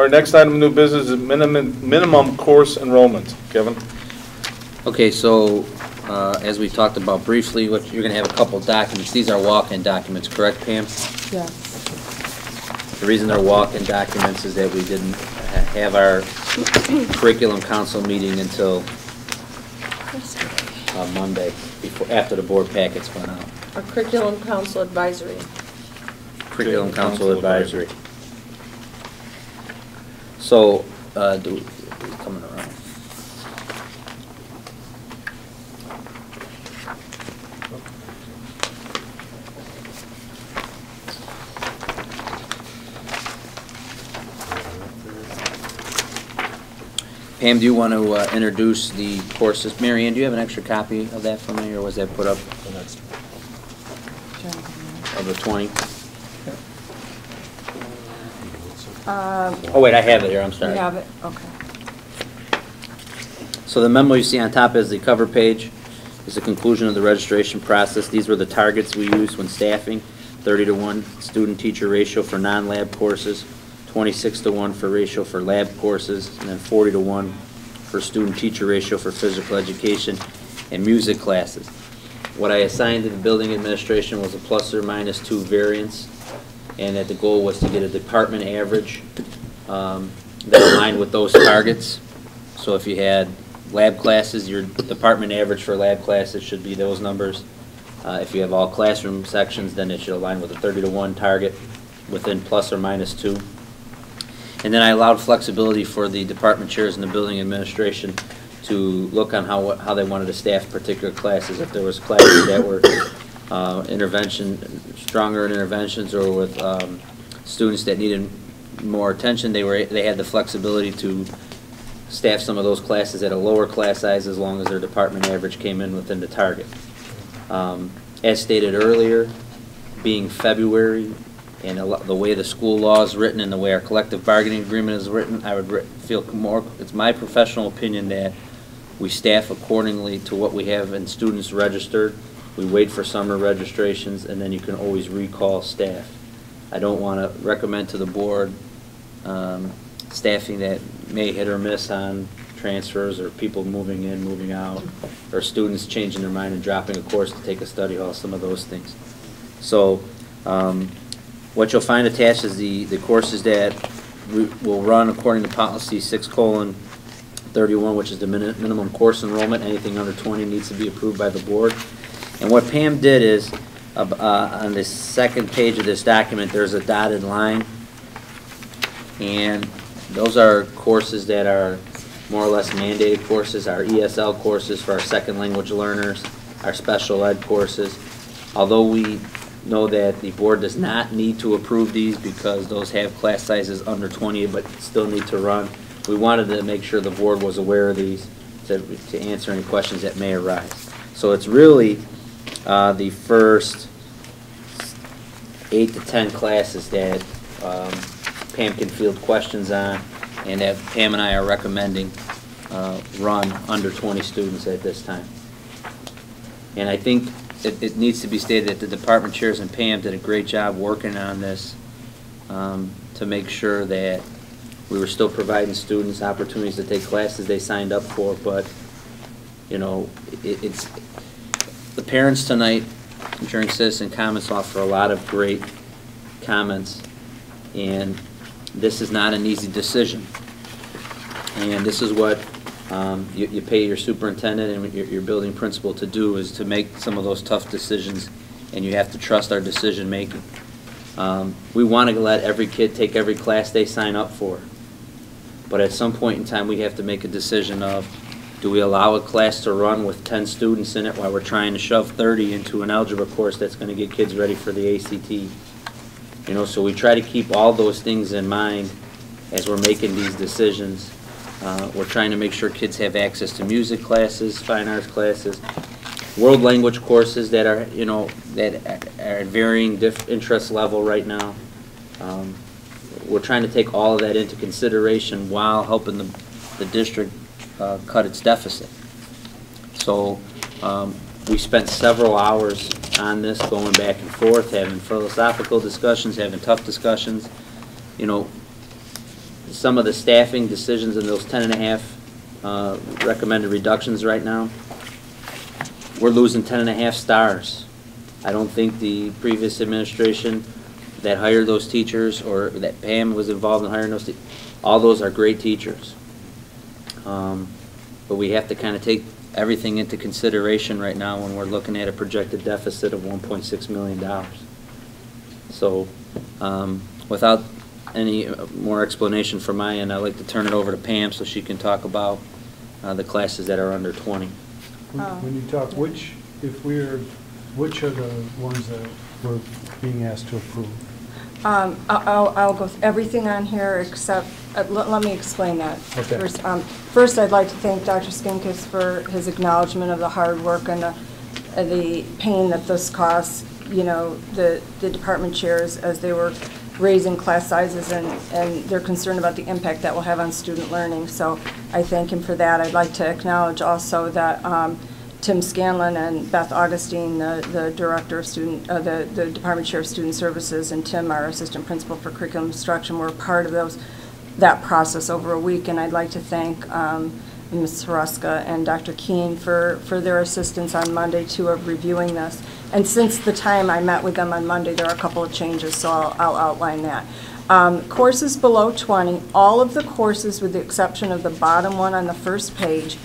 Our next item of new business is minimum, minimum course enrollment. Kevin? Okay, so, uh, as we talked about briefly, what, you're gonna have a couple documents. These are walk-in documents, correct, Pam? Yeah. The reason they're walk-in documents is that we didn't ha- have our curriculum council meeting until uh, Monday, before, after the board packets went out. Our curriculum council advisory. Curriculum Council Council Advisory. So, uh, do, coming around. Pam, do you want to uh, introduce the courses? Mary Ann, do you have an extra copy of that for me, or was that put up of the 20? Uh, Oh, wait, I have it here, I'm You sorry. have it? Okay. So the memo you see on top is the cover page, is the conclusion of the registration process. These were the targets we used when staffing, 30 to 1 student-teacher ratio for non-lab courses, 26 to 1 for ratio for lab courses, and then 40 to 1 for student-teacher ratio for physical education and music classes. What I assigned to the building administration was a plus or minus two variance, and that the goal was to get a department average um, that aligned with those targets. So if you had lab classes, your department average for lab classes should be those numbers. Uh, If you have all classroom sections, then it should align with a 30 to 1 target within plus or minus two. And then I allowed flexibility for the department chairs and the building administration to look on how, how they wanted to staff particular classes. If there was classes that were uh, intervention, stronger interventions or with um, students that needed more attention, they were, they had the flexibility to staff some of those classes at a lower class size as long as their department average came in within the target. Um, As stated earlier, being February and the way the school law is written and the way our collective bargaining agreement is written, I would feel more, it's my professional opinion that we staff accordingly to what we have in students registered. We wait for summer registrations, and then you can always recall staff. I don't want to recommend to the board um, staffing that may hit or miss on transfers or people moving in, moving out, or students changing their mind and dropping a course to take a study hall, some of those things. So, um, what you'll find attached is the, the courses that we will run according to policy six colon thirty-one, which is the mini- minimum course enrollment. Anything under twenty needs to be approved by the board. And what Pam did is, uh, uh, on the second page of this document, there's a dotted line. And those are courses that are more or less mandated courses, our ESL courses for our second language learners, our special ed courses. Although we know that the board does not need to approve these because those have class sizes under 20 but still need to run, we wanted to make sure the board was aware of these to, to answer any questions that may arise. So it's really uh, the first eight to 10 classes that um, Pam can field questions on, and that Pam and I are recommending uh, run under 20 students at this time. And I think it, it needs to be stated that the department chairs and Pam did a great job working on this um, to make sure that we were still providing students opportunities to take classes they signed up for, but, you know, it, it's, the parents tonight during citizen comments offer a lot of great comments, and this is not an easy decision. And this is what um, you, you pay your superintendent and your, your building principal to do, is to make some of those tough decisions, and you have to trust our decision-making. Um, We want to let every kid take every class they sign up for, but at some point in time, we have to make a decision of, do we allow a class to run with 10 students in it while we're trying to shove 30 into an algebra course that's going to get kids ready for the ACT? You know, so we try to keep all those things in mind as we're making these decisions. Uh, We're trying to make sure kids have access to music classes, fine arts classes, world language courses that are, you know, that are at varying interest level right now. Um, We're trying to take all of that into consideration while helping the, the district uh, cut its deficit. So, um, we spent several hours on this, going back and forth, having philosophical discussions, having tough discussions. You know, some of the staffing decisions in those ten and a half uh, recommended reductions right now, we're losing ten and a half stars. I don't think the previous administration that hired those teachers, or that Pam was involved in hiring those, all those are great teachers. Um, But we have to kind of take everything into consideration right now when we're looking at a projected deficit of one point six million dollars. So, um, without any uh, more explanation from my end, I'd like to turn it over to Pam so she can talk about uh, the classes that are under twenty. When Oh. when you talk, which, if we're, which are the ones that we're being asked to approve? Um, I- I'll, I'll go with everything on here except, uh, let let me explain that. Okay. First, um, First, I'd like to thank Dr. Skinkis for his acknowledgement of the hard work and the, uh, the pain that this costs, you know, the, the department chairs as they were raising class sizes and, and they're concerned about the impact that will have on student learning. So I thank him for that. I'd like to acknowledge also that um, Tim Scanlon and Beth Augustine, the, the Director of Student, uh, the, the Department Chair of Student Services, and Tim, our Assistant Principal for Curriculum Instruction, were part of those, that process over a week. And I'd like to thank um, Ms. Hruska and Dr. Keen for, for their assistance on Monday, too, of reviewing this. And since the time I met with them on Monday, there are a couple of changes, so I'll, I'll outline that. Um, Courses below 20, all of the courses, with the exception of the bottom one on the first page,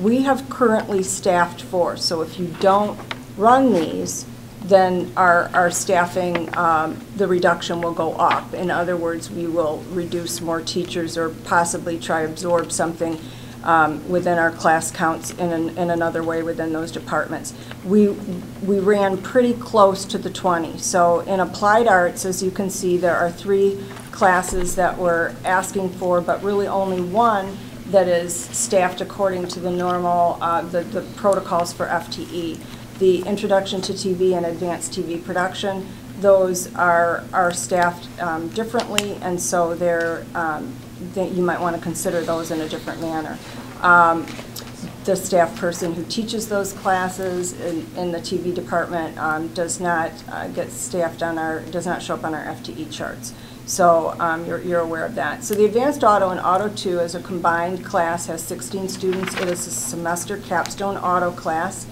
we have currently staffed for. So if you don't run these, then our, our staffing, um, the reduction will go up. In other words, we will reduce more teachers or possibly try absorb something um, within our class counts in, an- in another way within those departments. We, we ran pretty close to the 20. So in applied arts, as you can see, there are three classes that we're asking for, but really only one that is staffed according to the normal, uh, the the protocols for FTE. The Introduction to TV and Advanced TV Production, those are, are staffed um, differently, and so they're, um, that you might want to consider those in a different manner. Um, The staff person who teaches those classes in, in the TV department um, does not uh, get staffed on our, does not show up on our FTE charts. So um, you're, you're aware of that. So the Advanced Auto and Auto 2 as a combined class has 16 students. It is a semester capstone auto class.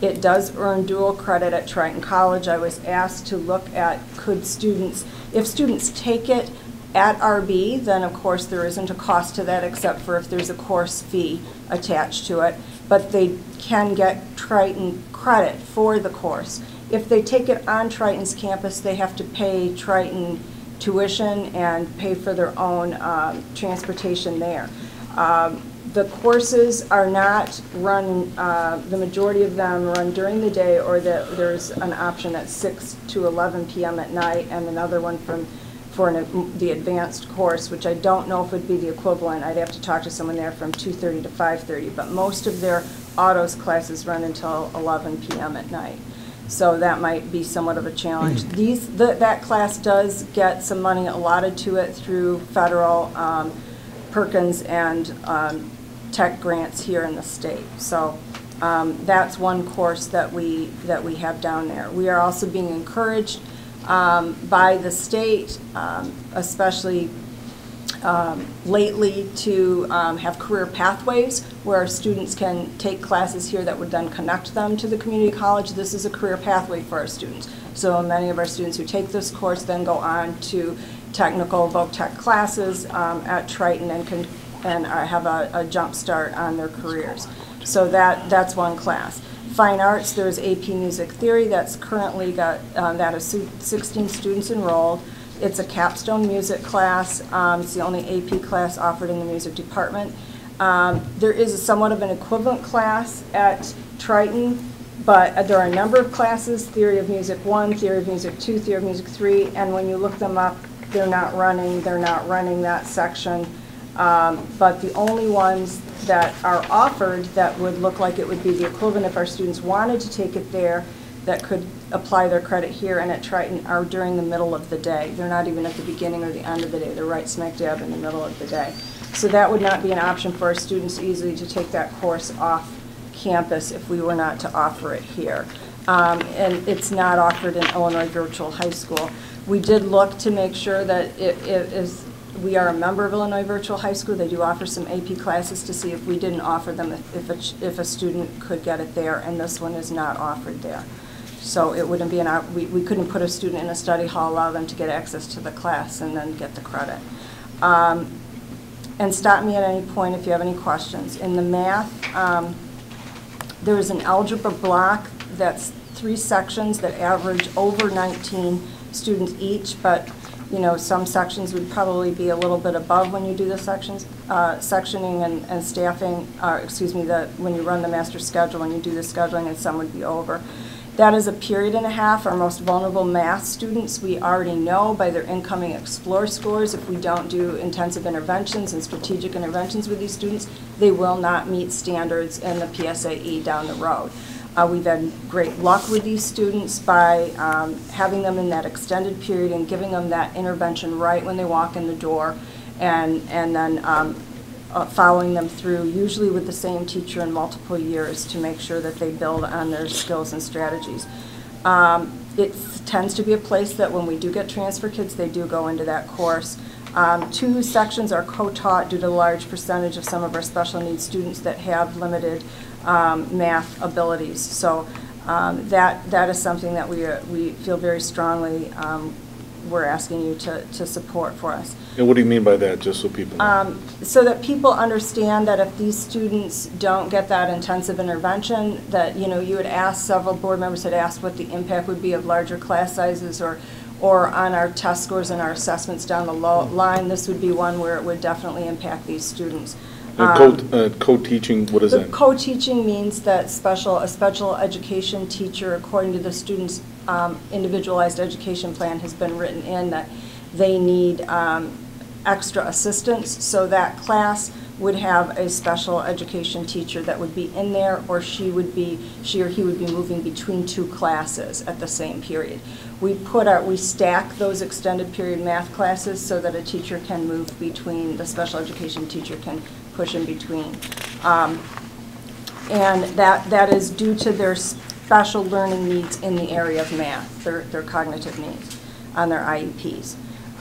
It does earn dual credit at Triton College. I was asked to look at could students, if students take it at RB, then of course there isn't a cost to that except for if there's a course fee attached to it. But they can get Triton credit for the course. If they take it on Triton's campus, they have to pay Triton tuition and pay for their own um, transportation there. Um, The courses are not run, uh, the majority of them run during the day, or that there's an option at 6 to 11 PM at night, and another one from, for an- the advanced course, which I don't know if would be the equivalent. I'd have to talk to someone there from 2:30 to 5:30, but most of their autos classes run until 11 PM at night. So that might be somewhat of a challenge. These, th- that class does get some money allotted to it through federal um, Perkins and um, tech grants here in the state. So um, that's one course that we, that we have down there. We are also being encouraged um, by the state, um, especially um, lately to um, have career pathways where students can take classes here that would then connect them to the community college. This is a career pathway for our students. So many of our students who take this course then go on to technical voc tech classes um, at Triton and can, and uh, have a, a jump start on their careers. So that, that's one class. Fine arts, there's AP Music Theory that's currently got, um, that has 16 students enrolled. It's a capstone music class. Um, It's the only AP class offered in the music department. Um, There is somewhat of an equivalent class at Triton, but there are a number of classes, Theory of Music 1, Theory of Music 2, Theory of Music 3, and when you look them up, they're not running, they're not running that section. Um, But the only ones that are offered that would look like it would be the equivalent if our students wanted to take it there, that could apply their credit here and at Triton are during the middle of the day. They're not even at the beginning or the end of the day, they're right smack dab in the middle of the day. So that would not be an option for our students easily to take that course off campus if we were not to offer it here. Um, And it's not offered in Illinois Virtual High School. We did look to make sure that it it is we are a member of Illinois Virtual High School. They do offer some AP classes to see if we didn't offer them, if- if a, if a student could get it there, and this one is not offered there. So it wouldn't be an, we, we couldn't put a student in a study hall, allow them to get access to the class and then get the credit. Um, And stop me at any point if you have any questions. In the math, um, there is an algebra block that's three sections that average over 19 students each, but, you know, some sections would probably be a little bit above when you do the sections, uh, sectioning and and staffing, uh, excuse me, the, when you run the master schedule, and you do the scheduling, and some would be over. That is a period and a half. Our most vulnerable math students, we already know by their incoming Explore scores, if we don't do intensive interventions and strategic interventions with these students, they will not meet standards in the PSAE down the road. Uh, We've had great luck with these students by um, having them in that extended period and giving them that intervention right when they walk in the door, and, and then um, uh, following them through, usually with the same teacher in multiple years, to make sure that they build on their skills and strategies. Um, It tends to be a place that when we do get transfer kids, they do go into that course. Um, Two sections are co-taught due to the large percentage of some of our special needs students that have limited um, math abilities. So um, that, that is something that we, are- we feel very strongly um, we're asking you to, to support for us. And what do you mean by that, just so people know? Um, So that people understand that if these students don't get that intensive intervention, that, you know, you had asked, several board members had asked what the impact would be of larger class sizes or, or on our test scores and our assessments down the line, this would be one where it would definitely impact these students. And Um, co- uh, co-teaching, what is that? Co-teaching means that special, a special education teacher, according to the student's um, individualized education plan, has been written in that they need um, extra assistance, so that class would have a special education teacher that would be in there, or she would be, she or he would be moving between two classes at the same period. We put our, we stack those extended period math classes so that a teacher can move between, the special education teacher can push in between. Um, And that, that is due to their special learning needs in the area of math, their, their cognitive needs on their IEPs.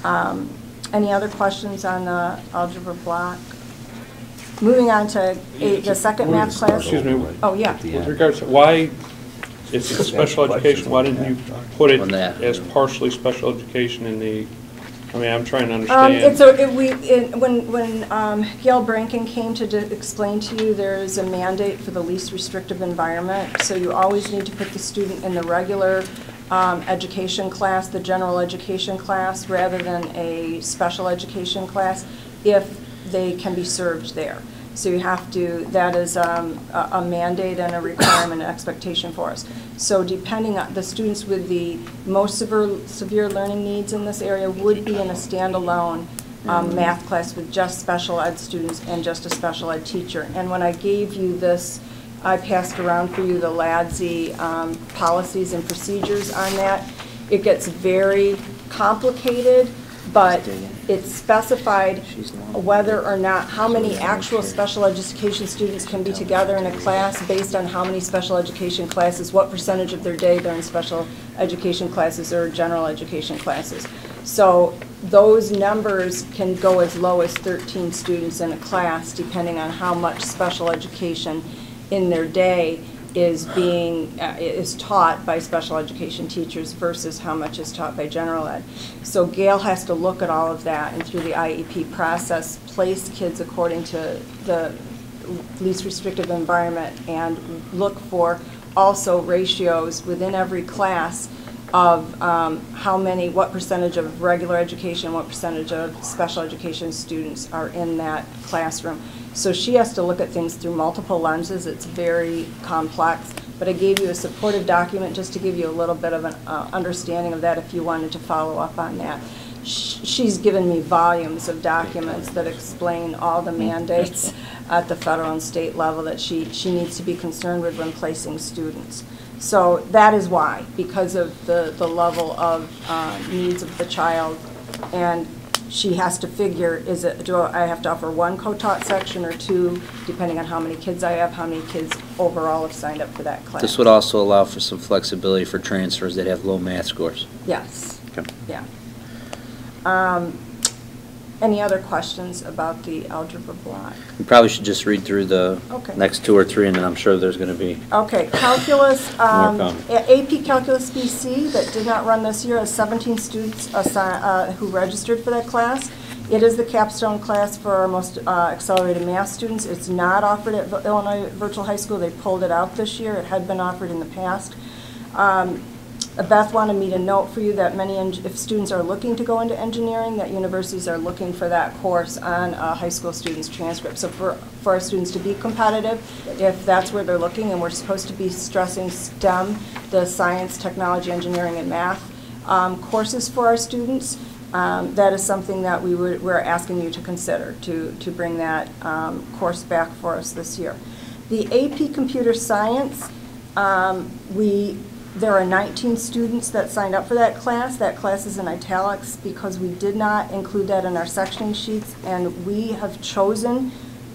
Um, Any other questions on the algebra block? Moving on to eight, the second math class. Excuse me. Oh, yeah. With regards to, why, it's a special education, why didn't you put it as partially special education in the, I mean, I'm trying to Um, it's understand. a, it, we, it, when, when, um, Gail Branken came to de- explain to you, there's a mandate for the least restrictive environment, so you always need to put the student in the regular, um, education class, the general education class, rather than a special education class, if they can be served there. So you have to, that is um, a a mandate and a requirement, an expectation for us. So depending on, the students with the most severe, severe learning needs in this area would be in a standalone um, math class with just special ed students and just a special ed teacher. And when I gave you this, I passed around for you the LADSE um, policies and procedures on that. It gets very complicated, but it's specified whether or not, how many actual special education students can be together in a class based on how many special education classes, what percentage of their day they're in special education classes or general education classes. So those numbers can go as low as 13 students in a class, depending on how much special education in their day is being, uh, is taught by special education teachers versus how much is taught by general ed. So Gail has to look at all of that and through the IEP process, place kids according to the least restrictive environment and look for also ratios within every class of um, how many, what percentage of regular education, what percentage of special education students are in that classroom. So she has to look at things through multiple lenses. It's very complex. But I gave you a supportive document just to give you a little bit of an uh, understanding of that if you wanted to follow up on that. Sh- She's given me volumes of documents that explain all the mandates at the federal and state level that she, she needs to be concerned with when placing students. So that is why, because of the, the level of uh, needs of the child. And she has to figure, is it, do I have to offer one co-taught section or two, depending on how many kids I have, how many kids overall have signed up for that class? This would also allow for some flexibility for transfers that have low math scores. Yes, Okay. yeah. Um, Any other questions about the algebra block? You probably should just read through the Okay. next two or three, and then I'm sure there's going to be, Okay, calculus, um, More a- AP Calculus BC that did not run this year has 17 students assi- uh, who registered for that class. It is the capstone class for our most uh, accelerated math students. It's not offered at Illinois Virtual High School. They pulled it out this year. It had been offered in the past. Um, Beth wanted me to note for you that many, if students are looking to go into engineering, that universities are looking for that course on a high school student's transcript. So for, for our students to be competitive, if that's where they're looking, and we're supposed to be stressing STEM, the science, technology, engineering, and math um, courses for our students, um, that is something that we would, we're asking you to consider, to, to bring that um, course back for us this year. The AP Computer Science, um, we, there are 19 students that signed up for that class. That class is in italics because we did not include that in our sectioning sheets, and we have chosen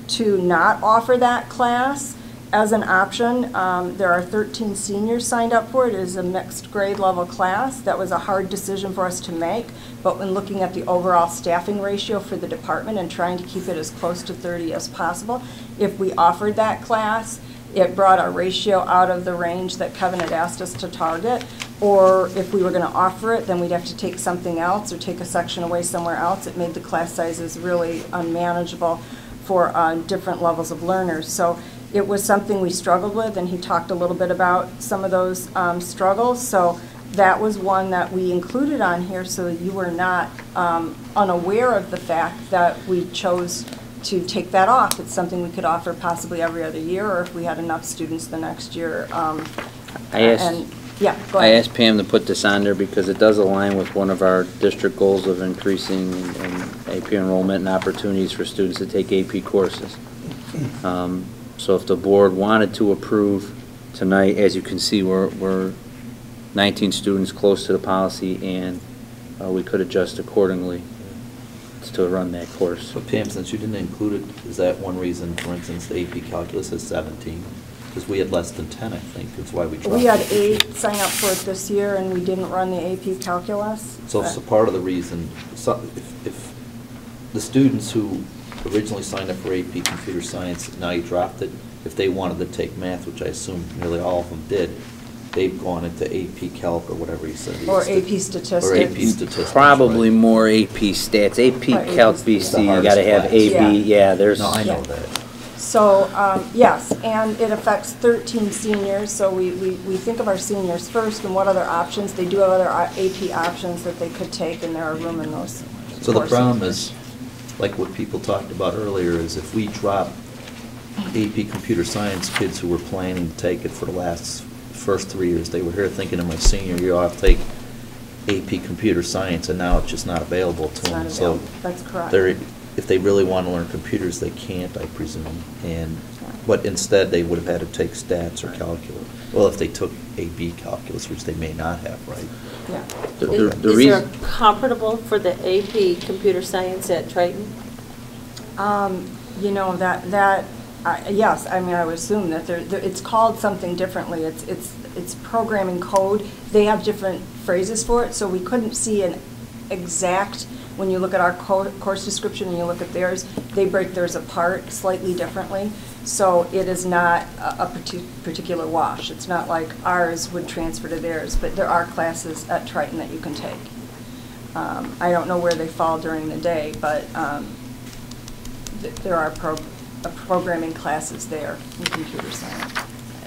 to not offer that class as an option. Um, There are 13 seniors signed up for it. It is a mixed grade level class. That was a hard decision for us to make, but when looking at the overall staffing ratio for the department and trying to keep it as close to 30 as possible, if we offered that class, it brought our ratio out of the range that Kevin had asked us to target. Or if we were going to offer it, then we'd have to take something else or take a section away somewhere else. It made the class sizes really unmanageable for uh, different levels of learners. So it was something we struggled with, and he talked a little bit about some of those um, struggles. So that was one that we included on here so that you were not um, unaware of the fact that we chose to take that off. It's something we could offer possibly every other year, or if we had enough students the next year. um, I asked- And, yeah, go I ahead. asked Pam to put this on there because it does align with one of our district goals of increasing in AP enrollment and opportunities for students to take AP courses. Um, So if the board wanted to approve tonight, as you can see, we're, we're 19 students close to the policy, and uh, we could adjust accordingly to run that course. So Pam, since you didn't include it, is that one reason, for instance, the AP Calculus is 17? Because we had less than 10, I think, that's why we dropped it. We had eight sign up for it this year, and we didn't run the AP calculus. So, but- so part of the reason, so if, if the students who originally signed up for AP Computer Science, now you dropped it, if they wanted to take math, which I assume nearly all of them did, they've gone into AP Calc or whatever he said. Or Sta- AP statistics. Or AP Statistics. Probably right. more AP stats. AP Right, Calc AP BC, you hardest gotta have class. AB, Yeah. yeah, there's. No, I know Yeah. that. So, um, yes, and it affects 13 seniors, so we, we, we think of our seniors first and what other options. They do have other uh, AP options that they could take, and there are room in those So the problem is, like what people talked about earlier, is if we drop AP Computer Science kids who were planning to take it for the last, first three years, they were here thinking in my senior year, I'll take AP Computer Science, and now it's just not available to It's not them. So available. That's correct. they're, if they really want to learn computers, they can't, I presume. And, but instead, they would have had to take stats or calculus. Well, if they took AB calculus, which they may not have, right? Yeah. The- the- Is the is there a reason- comparable for the AP Computer Science at Triton? Um, You know, that, that, Yes, I mean, I would assume that there, there- it's called something differently. It's, it's, it's programming code. They have different phrases for it, so we couldn't see an exact, when you look at our co- course description and you look at theirs, they break theirs apart slightly differently. So it is not a a parti- particular wash. It's not like ours would transfer to theirs, but there are classes at Triton that you can take. Um, I don't know where they fall during the day, but um, th- there are pro- uh, programming classes there in computer science.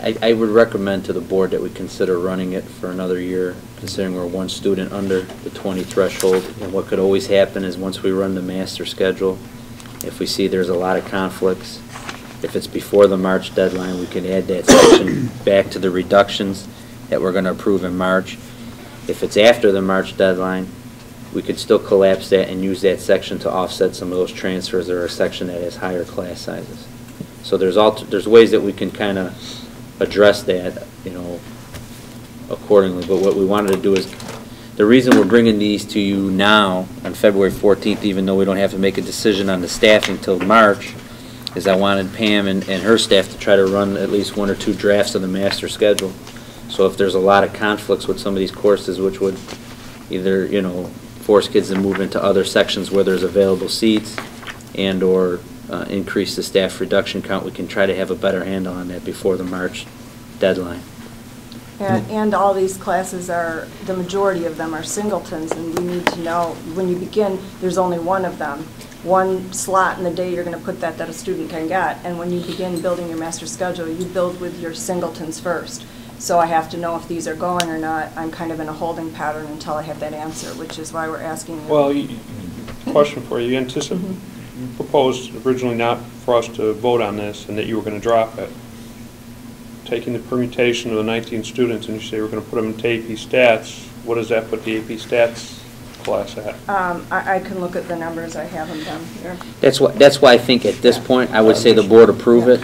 I, I would recommend to the board that we consider running it for another year, considering we're one student under the 20 threshold. And what could always happen is, once we run the master schedule, if we see there's a lot of conflicts, if it's before the March deadline, we can add that section back to the reductions that we're going to approve in March. If it's after the March deadline, we could still collapse that and use that section to offset some of those transfers or a section that has higher class sizes. So there's all, there's ways that we can kind of address that, you know, accordingly. But what we wanted to do is, the reason we're bringing these to you now on February 14th, even though we don't have to make a decision on the staffing till March, is I wanted Pam and, and her staff to try to run at least one or two drafts of the master schedule. So if there's a lot of conflicts with some of these courses, which would either, you know, force kids to move into other sections where there's available seats and/or uh, increase the staff reduction count, we can try to have a better handle on that before the March deadline. And, and all these classes are, the majority of them are singletons, and we need to know, when you begin, there's only one of them. One slot in the day, you're gonna put that that a student can get, and when you begin building your master schedule, you build with your singletons first. So I have to know if these are going or not. I'm kind of in a holding pattern until I have that answer, which is why we're asking. you. Well, you- question for you, you anticipate, Mhm. you proposed originally not for us to vote on this and that you were going to drop it. Taking the permutation of the 19 students and you say we're going to put them into AP stats, what does that put the AP stats class at? Um, I, I can look at the numbers, I have them down here. That's why, that's why I think at this point, I would say the board approve it,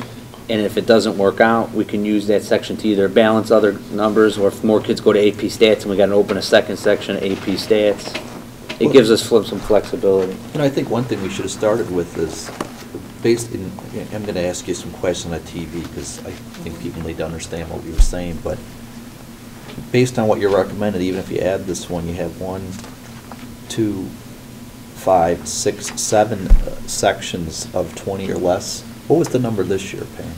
and if it doesn't work out, we can use that section to either balance other numbers, or if more kids go to AP stats and we gotta open a second section of AP stats, it gives us flip some flexibility. Know, I think one thing we should have started with is, based in, I'm going to ask you some questions on TV, because I think people need to understand what we were saying, but based on what you're recommending, even if you add this one, you have one, two, five, six, seven uh, sections of 20 or less. What was the number this year, Pam?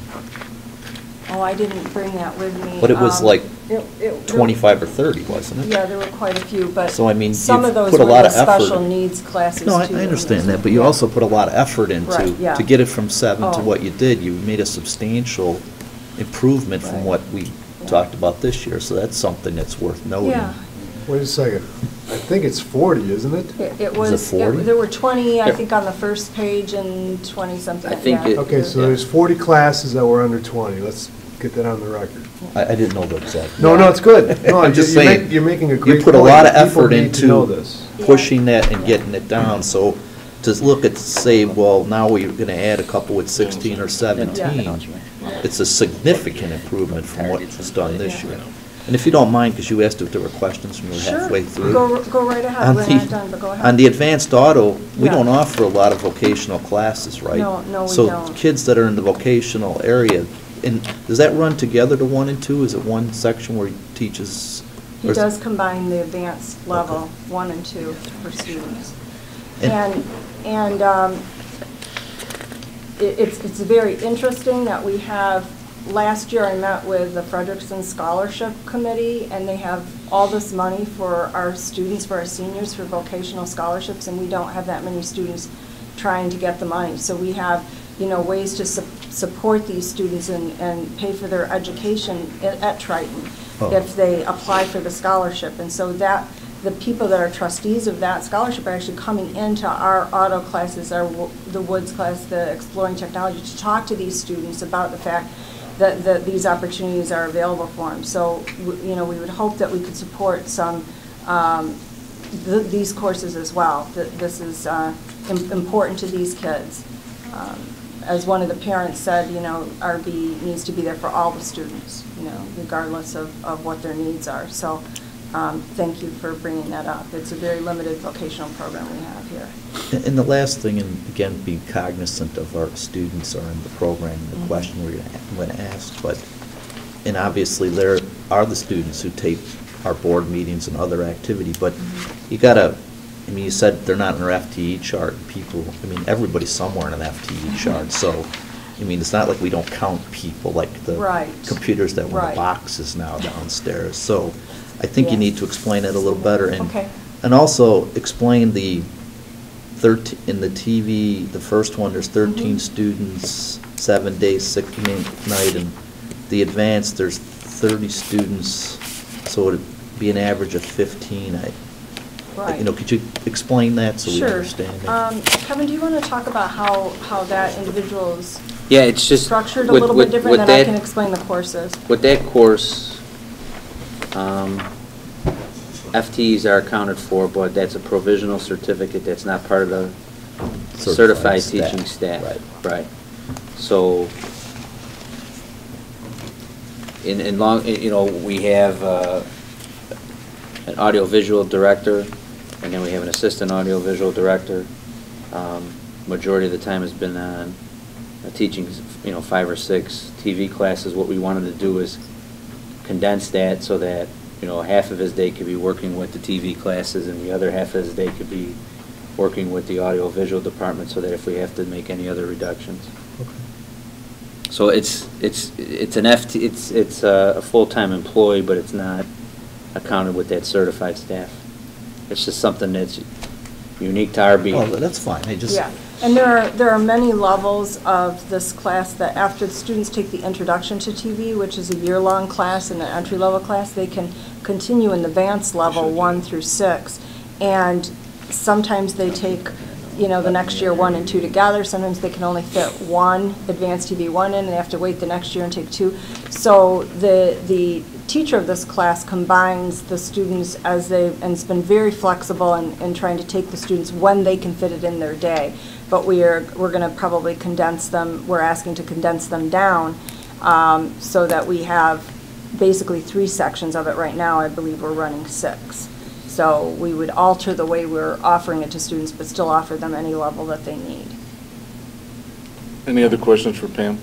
Oh, I didn't bring that with me. But it was Um, like it- it- 25 or 30, wasn't it? Yeah, there were quite a few, but So, I mean, some you've of those put a lot the of effort- special needs classes, No, I too. I understand that, but you also put a lot of effort into, Right, yeah. to get it from seven to Oh. what you did. You made a substantial improvement from Right. what we Yeah. talked about this year, so that's something that's worth noting. Yeah. Wait a second. I think it's 40, isn't it? It it it was, 40? there were 20, I Yeah. think, on the first page and 20-something. I think yeah. it- Okay, so there's 40 classes that were under 20. Let's get that on the record. I, I didn't know the exact. No, no, it's good. No, I'm you- just you make- saying. You're making a great point. You put a lot of People effort need to know into this. pushing that and getting it down, so to look at, say, well, now we're gonna add a couple with 16 or 17, it's a significant improvement from what was done this year. And if you don't mind, because you asked if there were questions and we were Sure. halfway through. Go, go right ahead, On we're the- done, but go ahead. On the advanced auto, we Yeah. don't offer a lot of vocational classes, right? No, no, we So don't. kids that are in the vocational area, and does that run together to one and two? Is it one section where he teaches? He or is- does combine the advanced level, Okay. one and two for students. And- And, and um, it- it's, it's very interesting that we have, last year I met with the Frederickson Scholarship Committee, and they have all this money for our students, for our seniors, for vocational scholarships, and we don't have that many students trying to get the money. So we have, you know, ways to sup- support these students and, and pay for their education at at Triton Oh. if they apply for the scholarship. And so that, the people that are trustees of that scholarship are actually coming into our auto classes, our, the Woods class, the Exploring Technology, to talk to these students about the fact that, that these opportunities are available for them. So, you know, we would hope that we could support some, um, th- these courses as well. That This is uh, im- important to these kids. Um, As one of the parents said, you know, RB needs to be there for all the students, you know, regardless of, of what their needs are. So, um, thank you for bringing that up. It's a very limited vocational program we have here. And and the last thing, and again, be cognizant of our students are in the program, the Mhm. question we're going to ask, but, and obviously, there are the students who take our board meetings and other activity, but Mhm. you gotta, I mean, you said they're not in our FTE chart, people, I mean, everybody's somewhere in an FTE chart, so, I mean, it's not like we don't count people, like the Right. computers that were in Right. the boxes now downstairs, so I think you Yes. need to explain it a little better, and, Okay. and also explain the thirteen, in the TV, the first one, there's thirteen Mhm. students, seven days, six min- night, and the advanced, there's thirty students, so it'd be an average of fifteen, I, Right. you know, could you explain that so we understand it? Um, Kevin, do you want to talk about how, how that individual's Yeah, it's just. structured a with- little with- bit different, with then I that- can explain the courses? With that course, um, FTEs are accounted for, but that's a provisional certificate, that's not part of the certified staff, teaching staff. right. Right. So, in, in long, you know, we have uh, an audiovisual director, and then we have an assistant audiovisual director. Um, Majority of the time has been on teaching, you know, five or six TV classes. What we wanted to do is condense that so that you know, half of his day could be working with the TV classes, and the other half of his day could be working with the audiovisual department, so that if we have to make any other reductions. Okay. So it's, it's, it's an FT, it's, it's a a full-time employee, but it's not accounted with that certified staff. It's just something that's unique to our oh, being. Well, that's fine, I just. Yeah, and there are, there are many levels of this class that after the students take the introduction to TV, which is a year-long class and an entry-level class, they can continue in the advanced level, one through six. And sometimes they take, you know, the next year, one and two together. Sometimes they can only fit one advanced TV one in, and they have to wait the next year and take two. So the, the teacher of this class combines the students as they, and has been very flexible in, in trying to take the students when they can fit it in their day. But we are, we're going to probably condense them, we're asking to condense them down um, so that we have basically three sections of it right now. I believe we're running six. So we would alter the way we're offering it to students, but still offer them any level that they need. Any other questions for Pam?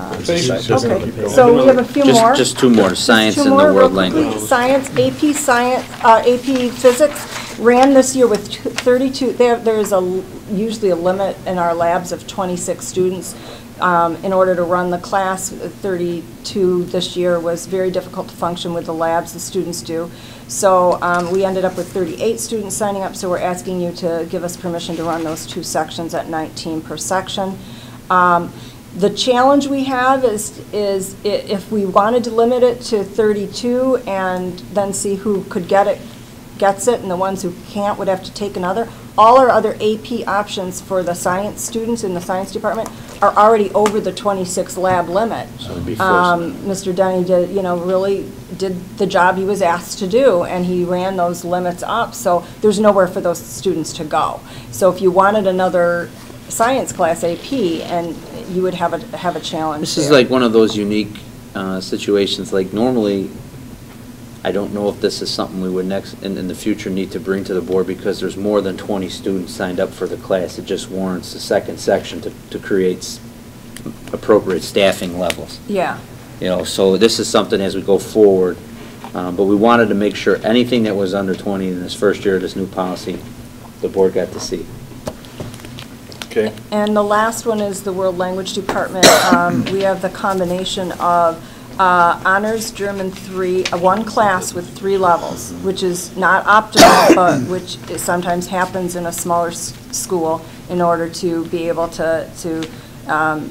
Okay, so we have a few Just- more. just two more, science Two and the world language. Science, AP Science, uh, AP Physics ran this year with 32, there, there's a, usually a limit in our labs of 26 students. Um, In order to run the class, 32 this year was very difficult to function with the labs, the students do. So um, we ended up with 38 students signing up, so we're asking you to give us permission to run those two sections at 19 per section. Um, The challenge we have is, is if we wanted to limit it to 32 and then see who could get it, gets it, and the ones who can't would have to take another, all our other AP options for the science students in the science department are already over the 26 lab limit. So it'd be forced. Um, Mr. Denny did, you know, really did the job he was asked to do, and he ran those limits up, so there's nowhere for those students to go. So if you wanted another science class AP, and you would have a, have a challenge This is there. like one of those unique uh, situations, like normally, I don't know if this is something we would next, in, in the future, need to bring to the board, because there's more than 20 students signed up for the class. It just warrants a second section to, to create s- appropriate staffing levels. Yeah, You know, so this is something as we go forward, um, but we wanted to make sure anything that was under 20 in this first year of this new policy, the board got to see. Okay. and the last one is the World Language Department. Um, We have the combination of uh, honors German three, uh, one class with three levels, which is not optimal, but which sometimes happens in a smaller school in order to be able to, to um,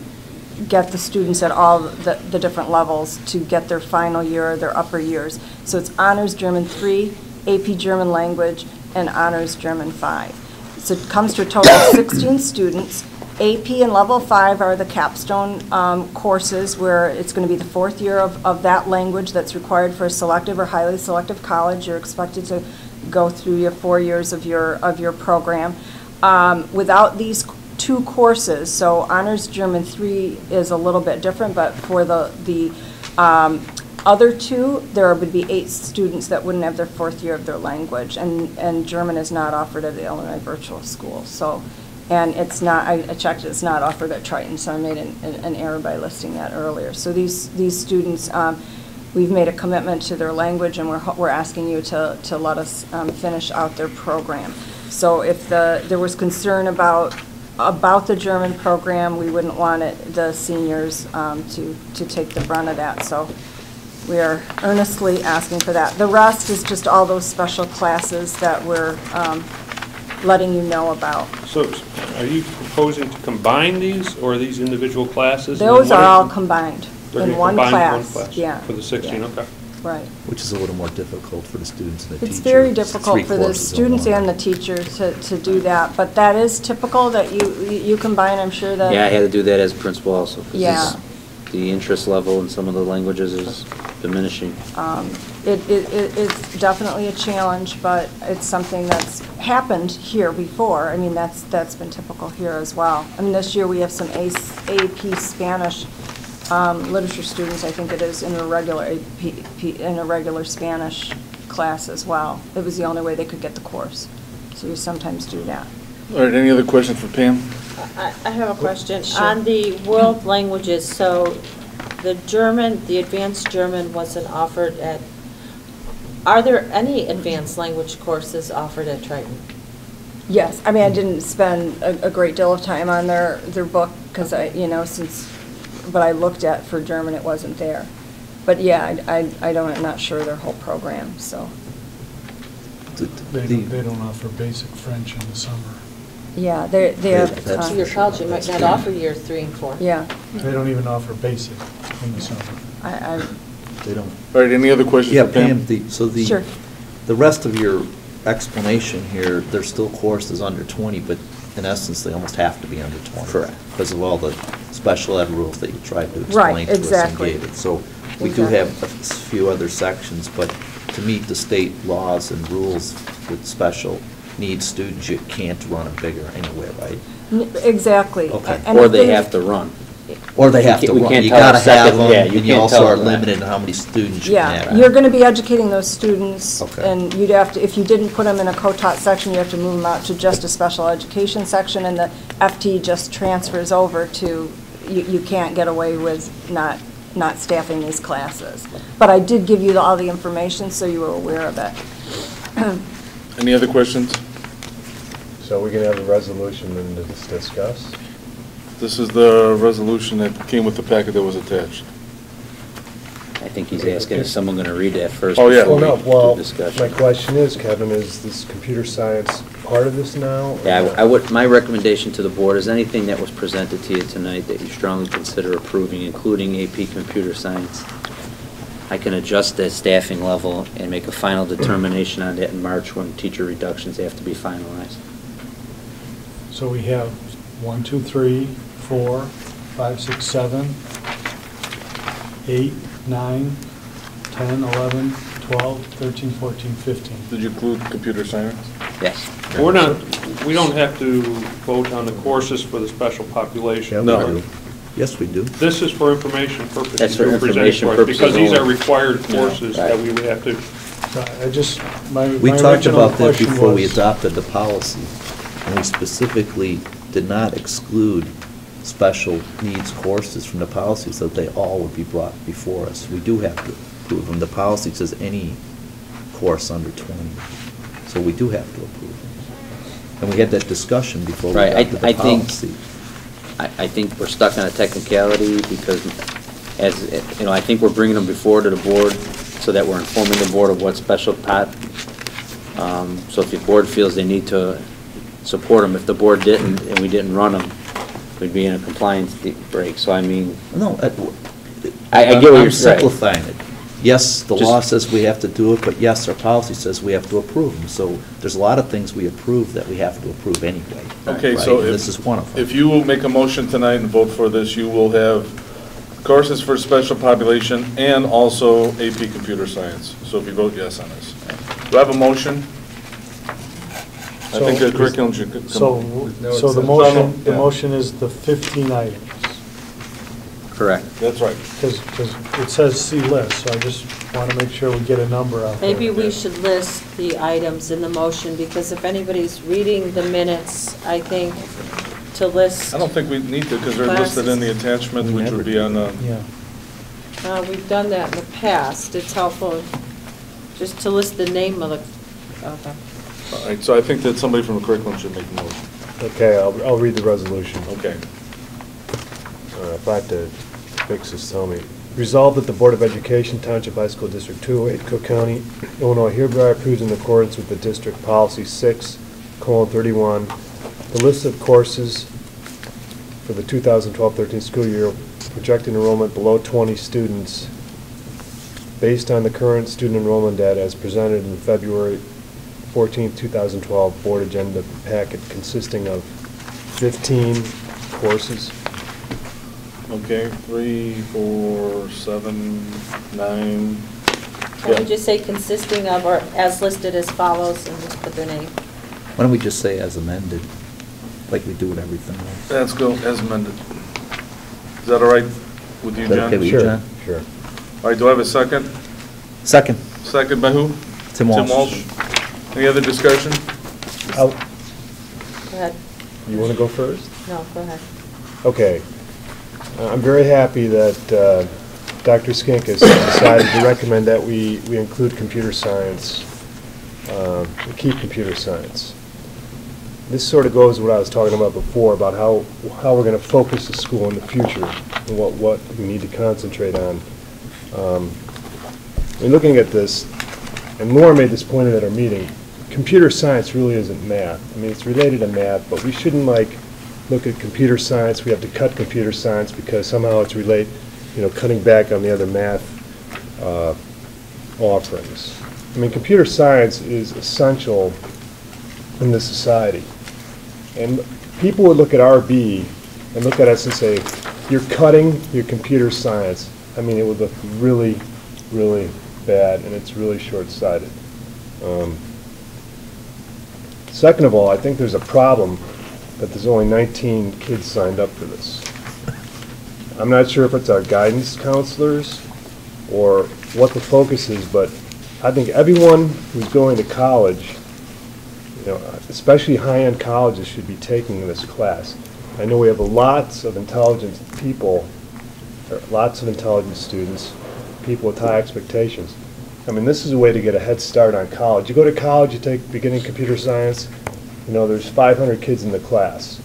get the students at all the, the different levels to get their final year, or their upper years. So it's honors German three, AP German language, and honors German five. So it comes to a total of 16 students. AP and level five are the capstone um, courses where it's going to be the fourth year of, of that language that's required for a selective or highly selective college. You're expected to go through your four years of your, of your program. Um, Without these two courses, so Honors German 3 is a little bit different, but for the, the um, other two, there would be eight students that wouldn't have their fourth year of their language, and, and German is not offered at the Illinois Virtual School, so, and it's not, I checked, it's not offered at Triton, so I made an, an error by listing that earlier. So these, these students, um, we've made a commitment to their language, and we're, we're asking you to, to let us um, finish out their program. So if the, there was concern about, about the German program, we wouldn't want it, the seniors um, to, to take the brunt of that, so we are earnestly asking for that. The rest is just all those special classes that we're um, letting you know about. So are you proposing to combine these, or are these individual classes? And then Those what are all combined They're in gonna one combine class. one class Yeah. For the 16, yeah, okay. Right. Which is a little more difficult for the students and the teacher. It's very difficult for the students and the teachers to, to do that, but that is typical that you, you combine, I'm sure that. Yeah, I had to do that as principal also. 'cause Yeah. this- The interest level in some of the languages is diminishing. Um, It, it, it- it's definitely a challenge, but it's something that's happened here before. I mean, that's, that's been typical here as well. I mean, this year we have some ACE AP Spanish um, literature students, I think it is, in a regular AP, in a regular Spanish class as well. It was the only way they could get the course. So we sometimes do that. All right, any other questions for Pam? I I have a question. Sure. On the world languages, so the German, the advanced German wasn't offered at Are there any advanced language courses offered at Triton? Yes, I mean, I didn't spend a, a great deal of time on their, their book, because I, you know, since, but I looked at for German, it wasn't there. But yeah, I, I I don't, I'm not sure their whole program, so, They don't, they don't offer basic French in the summer. yeah, they're, they Yeah, have. that's uh, So your for college sure. might not offer year three and four. Yeah, They don't even offer basic in the summer. I, I, They don't. All right, any other questions Yeah, for Pam? Pam, the, so the, Sure. the rest of your explanation here, there's still courses under 20, but in essence, they almost have to be under 20. Correct. Because of all the special ed rules that you tried to Right, explain to us and exactly. gave it. So we do Exactly. have a few other sections, but to meet the state laws and rules with special needs students, you can't run them bigger anywhere, right? n- exactly. Okay. And Or they thing- have to run. Or they have to we run. can't You tell gotta have second- them, yeah, you and you can't also tell are them that. limited in how many students you can Yeah, have. you're going to be educating those students, Okay. and you'd have to, if you didn't put them in a co-taught section, you have to move them out to just a special education section, and the FT just transfers over to, you, you can't get away with not, not staffing these classes. But I did give you all the information, so you were aware of it. Any other questions? So we're going to have a resolution and to discuss? This is the resolution that came with the packet that was attached. I think he's asking, is someone going to read that first? Oh, yeah. before Well, we no, well, do my discussion? question is, Kevin, is this computer science part of this now? or Yeah, I- I would, my recommendation to the board is anything that was presented to you tonight that you strongly consider approving, including AP Computer Science. I can adjust the staffing level and make a final determination on that in March when teacher reductions have to be finalized. So we have one, two, three, four, five, six, seven, eight, nine, 10, 11, 12, 13, 14, 15. Did you include computer science? Yes. We're not, we don't have to vote on the courses for the special Yeah, population. we No. do. Yes, we do. This is for information purposes. That's for to present information to us, purposes Because these are only. required courses that Right. we would have to, So I just, my, We my talked original about that question before we was- adopted the policy, and we specifically did not exclude special needs courses from the policy, so they all would be brought before us. We do have to approve them. The policy says any course under 20, so we do have to approve them. And we had that discussion before we Right, I- adopted I the think- policy. I, I think we're stuck on a technicality because as, you know, I think we're bringing them before to the board so that we're informing the board of what special pot. Um, So if the board feels they need to support them, if the board didn't and we didn't run them, we'd be in a compliance de- break. So I mean, No, uh, I- I get what I'm you're saying. simplifying it. Yes, the law Just- says we have to do it, but yes, our policy says we have to approve them. So there's a lot of things we approve that we have to approve anyway. Okay, right? so And if... This is one of them. If you will make a motion tonight and vote for this, you will have courses for special population and also AP Computer Science. So if you vote yes on this. Do I have a motion? I think the curriculum should come. So, No, so the a- motion, the Yeah. motion is the 15 items. correct. That's right. Because, it says see list, so I just want to make sure we get a number out there. Maybe we should list the items in the motion, because if anybody's reading the minutes, I think to list, I don't think we need to because they're listed in the attachment, which would be on the... Yeah. uh, we've done that in the past, it's helpful just to list the name of the, of the All right, so I think that somebody from the curriculum should make a motion. Okay, I'll, I'll read the resolution. Okay. Uh, If I have to fix this, tell me. Resolved that the Board of Education, Township High School District 208, Cook County, Illinois hereby approves in accordance with the district policy 6, colon 31, the list of courses for the 2012-13 school year projected enrollment below 20 students based on the current student enrollment data as presented in the February 14, 2012 Board Agenda Packet consisting of 15 courses. Okay, three, four, seven, nine. Can we Yeah. just say consisting of, or as listed as follows, and just put their name? Why don't we just say as amended, like we do with everything else? Let's go as amended. Is that all right with you, Is that John? okay with you, Sure, John? Sure. All right, do I have a second? Second. Second by who? Tim Walsh. Tim Walsh. Any other discussion? I'll- Go ahead. You want to go first? No, go ahead. Okay. Uh, I'm very happy that uh, Dr. Skinkis decided to recommend that we, we include computer science, we keep computer science. This sort of goes with what I was talking about before, about how, how we're going to focus the school in the future, and what, what we need to concentrate on. Um, In looking at this, and Laura made this point at our meeting, computer science really isn't math. I mean, it's related to math, but we shouldn't like, look at computer science, we have to cut computer science because somehow it's relate, you know, cutting back on the other math uh, offerings. I mean, computer science is essential in this society. And people would look at RB and look at us and say, you're cutting your computer science. I mean, it would look really, really bad, and it's really short-sighted. Um, Second of all, I think there's a problem that there's only 19 kids signed up for this. I'm not sure if it's our guidance counselors or what the focus is, but I think everyone who's going to college, you know, especially high-end colleges, should be taking this class. I know we have lots of intelligent people, lots of intelligent students, people with high expectations. I mean, this is a way to get a head start on college. You go to college, you take beginning computer science, you know, there's 500 kids in the class.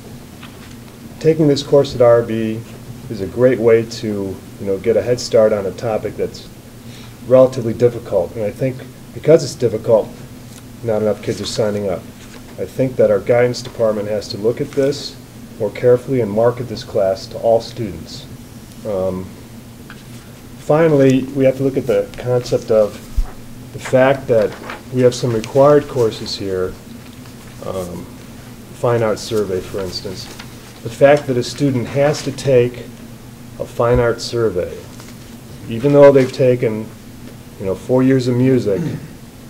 Taking this course at RB is a great way to, you know, get a head start on a topic that's relatively difficult. And I think because it's difficult, not enough kids are signing up. I think that our guidance department has to look at this more carefully and market this class to all students. Um, Finally, we have to look at the concept of the fact that we have some required courses here, um, fine arts survey, for instance. The fact that a student has to take a fine arts survey, even though they've taken, you know, four years of music,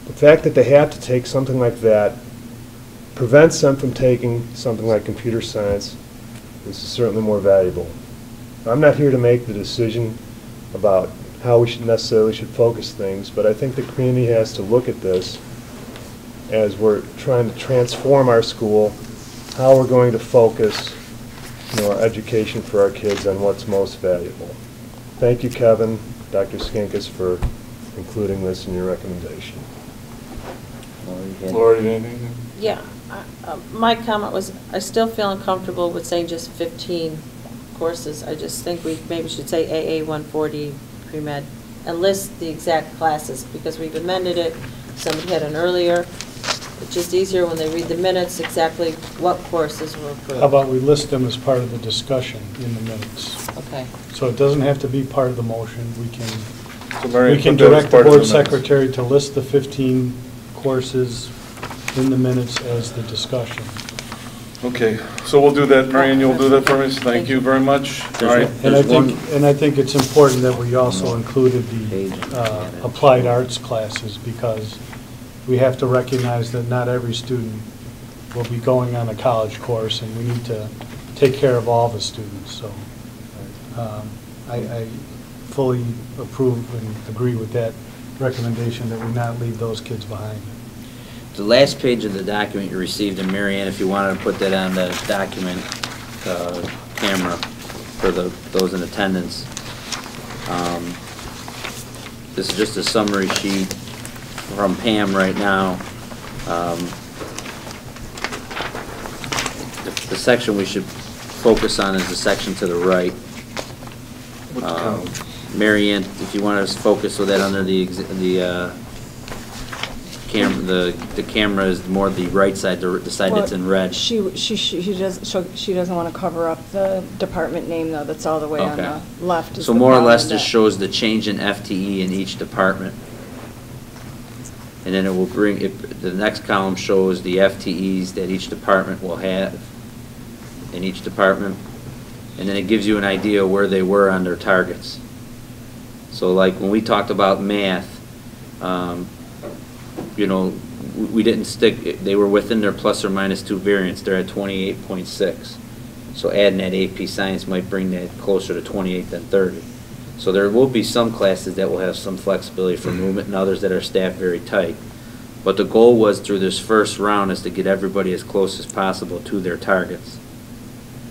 the fact that they have to take something like that prevents them from taking something like computer science, which is certainly more valuable. I'm not here to make the decision about how we should necessarily should focus things, but I think the community has to look at this as we're trying to transform our school, how we're going to focus, you know, our education for our kids on what's most valuable. Thank you, Kevin, Dr. Skinkis, for including this in your recommendation. Laura, you anything? Yeah, I- uh, my comment was, I still feel uncomfortable with saying just 15 courses. I just think we maybe should say AA 140 pre-med and list the exact classes, because we've amended it, somebody had an earlier. It's just easier when they read the minutes, exactly what courses were approved. How about we list them as part of the discussion in the minutes? Okay. So it doesn't have to be part of the motion. We can, So Marion, we can put that as direct the part of board minutes. secretary to list the 15 courses in the minutes as the discussion. Okay, so we'll do that. Marion, you'll do that for me? Thank you very much. All right. And I There's think, and I think it's important that we also included the uh, applied arts classes, because we have to recognize that not every student will be going on a college course, and we need to take care of all the students, so um, I I fully approve and agree with that recommendation, that we not leave those kids behind. The last page of the document you received, and Marianne, if you wanted to put that on the document uh, camera for the, those in attendance. Um, This is just a summary sheet from Pam right now. Um, The the section we should focus on is the section to the right. What Um, column? Mary Ann, if you want to focus with that under the, the, uh, cam, the, the camera is more the right side, the the side that's in red. She, she, she she does, she'll- she doesn't want to cover up the department name, though, that's all the way on Okay. the left. is So the more or less that- just shows the change in FTE in each department. And then it will bring, it- the next column shows the FTEs that each department will have in each department. And then it gives you an idea where they were on their targets. So like when we talked about math, um, you know, we- didn't stick, they were within their plus or minus two variance, they're at twenty-eight point six. So adding that AP science might bring that closer to twenty-eight than thirty. So there will be some classes that will have some flexibility for movement and others that are staffed very tight. But the goal was through this first round is to get everybody as close as possible to their targets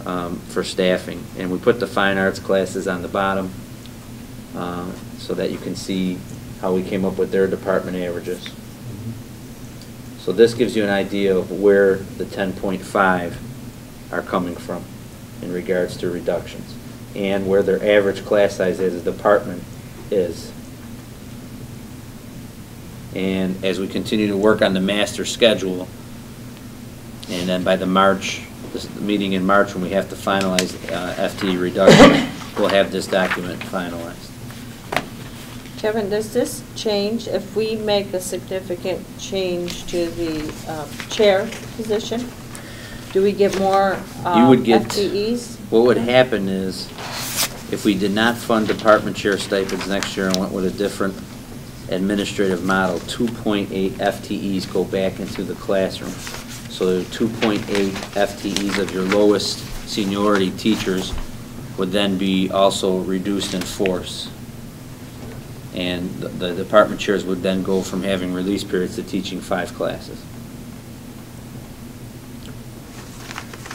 um, for staffing. And we put the fine arts classes on the bottom. uh, so that you can see how we came up with their department averages. So this gives you an idea of where the 10.5 are coming from in regards to reductions, and where their average class size as a department is. And as we continue to work on the master schedule, and then by the March, this meeting in March, when we have to finalize uh, FTE reduction, we'll have this document finalized. Kevin, does this change if we make a significant change to the uh, chair position? Do we get more You uh, would get- FTEs? What would happen is, if we did not fund department chair stipends next year and went with a different administrative model, 2.8 FTEs go back into the classroom. So the 2.8 FTEs of your lowest seniority teachers would then be also reduced in force. And the- the department chairs would then go from having release periods to teaching five classes.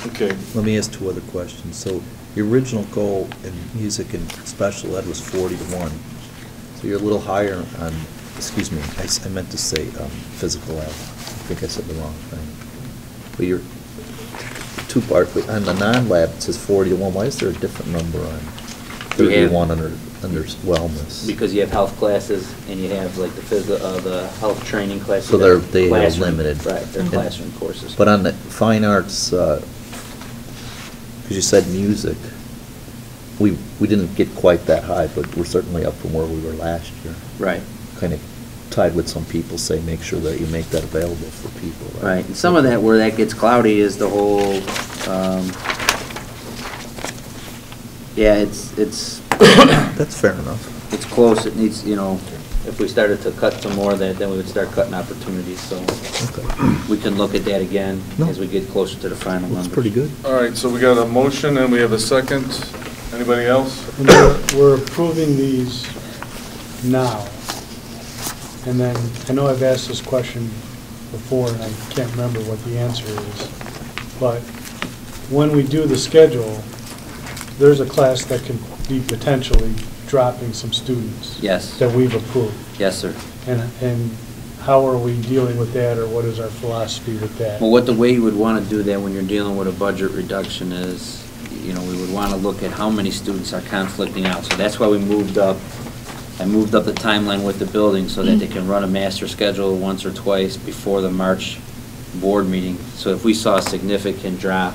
Okay. Let me ask two other questions. So the original goal in music and special ed was 40 to 1. So you're a little higher on, excuse me, I meant to say um, physical ed. I think I said the wrong thing. But you're, two part, but on the non-lab, it says 40 to 1. Why is there a different number on We have- 31 under, under wellness? Because you have health classes and you have like the phys, uh, the health training classes. So they're- that they are classroom- limited. Right, they're And- classroom courses. But on the fine arts, because you said music, we, we didn't get quite that high, but we're certainly up from where we were last year. Right, Kind of tied with some people say, make sure that you make that available for people, right? right. And some of that, where that gets cloudy is the whole, um, yeah, it's, it's, That's fair enough. it's close. It needs, you know, if we started to cut some more of that, then we would start cutting opportunities. So Okay. we can look at that again No. as we get closer to the final numbers. Looks pretty good. All right, so we got a motion and we have a second. Anybody else? And we're- We're approving these now. And then, I know I've asked this question before, and I can't remember what the answer is, but when we do the schedule, there's a class that can be potentially dropping some students. Yes. That we've approved. Yes, sir. And, and how are we dealing with that, or what is our philosophy with that? Well, what the way you would want to do that when you're dealing with a budget reduction is, you know, we would want to look at how many students are conflicting out. So that's why we moved up, I moved up the timeline with the building so that they can run a master schedule once or twice before the March board meeting. So if we saw a significant drop,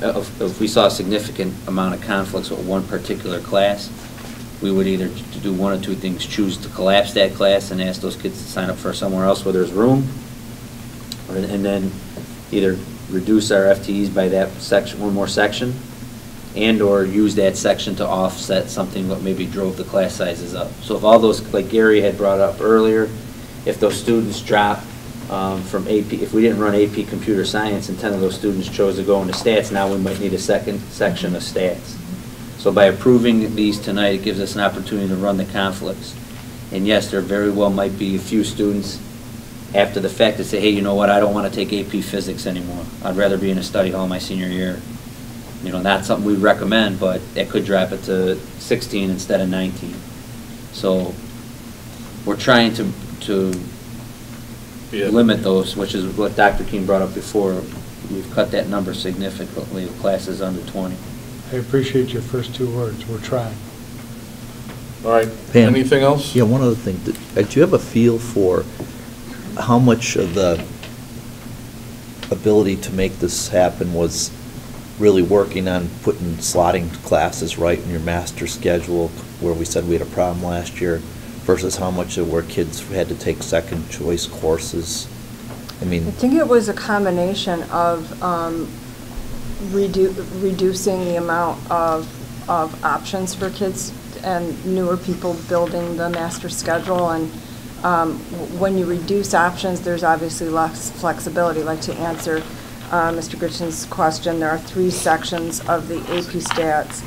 if if we saw a significant amount of conflicts with one particular class, we would either do one or two things, choose to collapse that class and ask those kids to sign up for somewhere else where there's room, or- and then either reduce our FTEs by that section, one more section, and/or use that section to offset something that maybe drove the class sizes up. So if all those, like Garry had brought up earlier, if those students drop um, from AP, if we didn't run AP Computer Science and 10 of those students chose to go into stats, now we might need a second section of stats. So by approving these tonight, it gives us an opportunity to run the conflicts. And yes, there very well might be a few students after the fact that say, hey, you know what, I don't want to take AP Physics anymore. I'd rather be in a study hall my senior year. You know, not something we'd recommend, but that could drop it to 16 instead of 19. So we're trying to, to Yeah. limit those, which is what Dr. Keen brought up before. We've cut that number significantly, of classes under 20. I appreciate your first two words, we're trying. All right, Pam? anything else? Yeah, one other thing, Did- uh, do you have a feel for how much of the ability to make this happen was really working on putting slotting classes right in your master schedule, where we said we had a problem last year, versus how much of where kids had to take second choice courses? I mean, I think it was a combination of um, redu- reducing the amount of, of options for kids and newer people building the master schedule. And um, when you reduce options, there's obviously less flexibility. Like to answer uh, Mr. Gryczan's question, there are three sections of the AP stats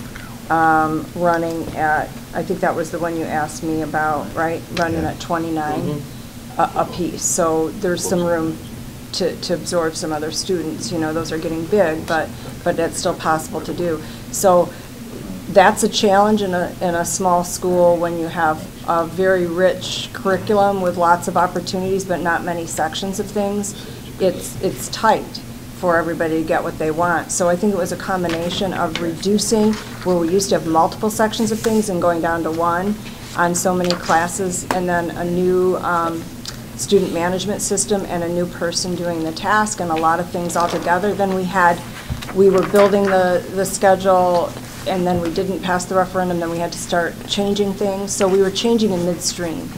um, running at, I think that was the one you asked me about, right? Running at 29 a a piece. So there's some room to, to absorb some other students, you know, those are getting big, but, but it's still possible to do. So that's a challenge in a, in a small school when you have a very rich curriculum with lots of opportunities, but not many sections of things. It's, it's tight for everybody to get what they want. So I think it was a combination of reducing, where we used to have multiple sections of things and going down to one on so many classes, and then a new um, student management system and a new person doing the task and a lot of things all together. Then we had, we were building the, the schedule, and then we didn't pass the referendum, then we had to start changing things. So we were changing in midstream.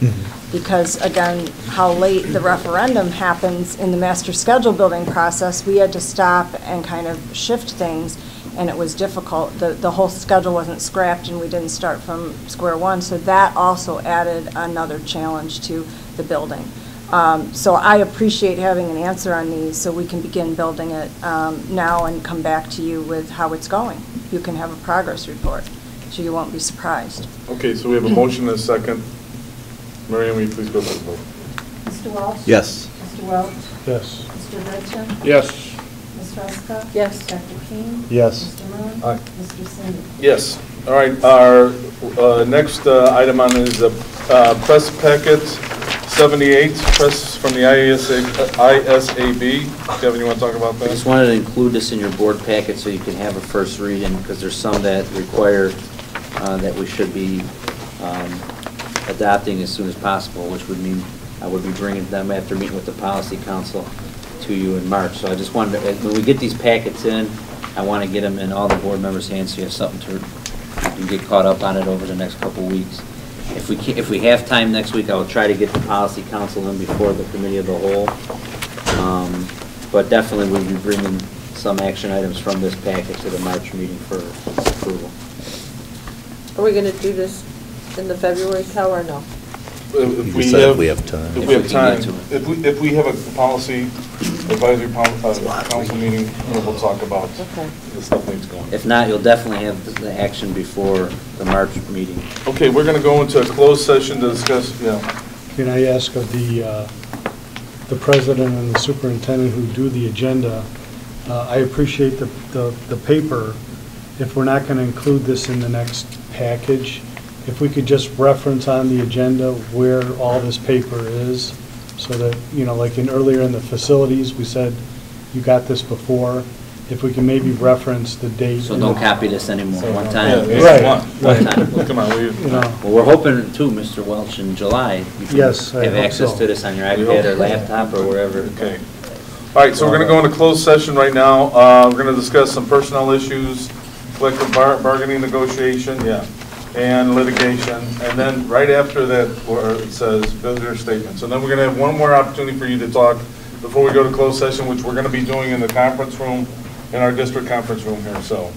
Because again, how late the referendum happens in the master schedule building process, we had to stop and kind of shift things, and it was difficult. The, the whole schedule wasn't scrapped, and we didn't start from square one. So that also added another challenge to the building. Um, So I appreciate having an answer on these, so we can begin building it um, now and come back to you with how it's going. You can have a progress report, so you won't be surprised. Okay, so we have a motion and a second. Marion, will you please go to the vote? Mr. Walsh? Yes. Mr. Welch? Yes. Mr. Gryczan? Yes. Ms. Hruska? Yes. Dr. Keen? Yes. Mr. Moon? Aye. Mr. Sinde? Yes. All right, our uh, next uh, item on is a uh, press packet 78, press from the ISA ISAB. Kevin, you want to talk about that? I just wanted to include this in your board packet so you can have a first reading, because there's some that require uh, that we should be um, adopting as soon as possible, which would mean I would be bringing them after meeting with the policy council to you in March. So I just wanted, to when we get these packets in, I want to get them in all the board members' hands so you have something to, you can get caught up on it over the next couple weeks. If we can, if we have time next week, I will try to get the policy council in before the committee of the whole. Um, But definitely, we'll be bringing some action items from this packet to the March meeting for approval. Are we going to do this in the February cow or no? If You we decide if have- we have time. If we have If we can time, get to it. if we, if we have a policy advisory pol- uh, council meeting, you know, we'll talk about Okay. the stuff that's going. If not, you'll definitely have the action before the March meeting. Okay, we're going to go into a closed session to discuss, yeah. Can I ask of the, uh, the president and the superintendent who do the agenda, uh, I appreciate the, the the paper. If we're not going to include this in the next package, if we could just reference on the agenda where all this paper is, so that, you know, like in earlier in the facilities, we said, you got this before. If we can maybe reference the date. So in don't the- copy this anymore, one time. yeah, Right, come on. One time. Come on, we, You know, Well, we're hoping too, Mr. Welch, in July, you can Yes, I have hope access so. to this on your We iPad hope. or laptop or wherever. okay. All right, so we're going to go into closed session right now. Uh, We're going to discuss some personnel issues, collective bar- bargaining negotiation, yeah, and litigation. And then right after that, it says visitor statements. And then we're going to have one more opportunity for you to talk before we go to closed session, which we're going to be doing in the conference room, in our district conference room here, so.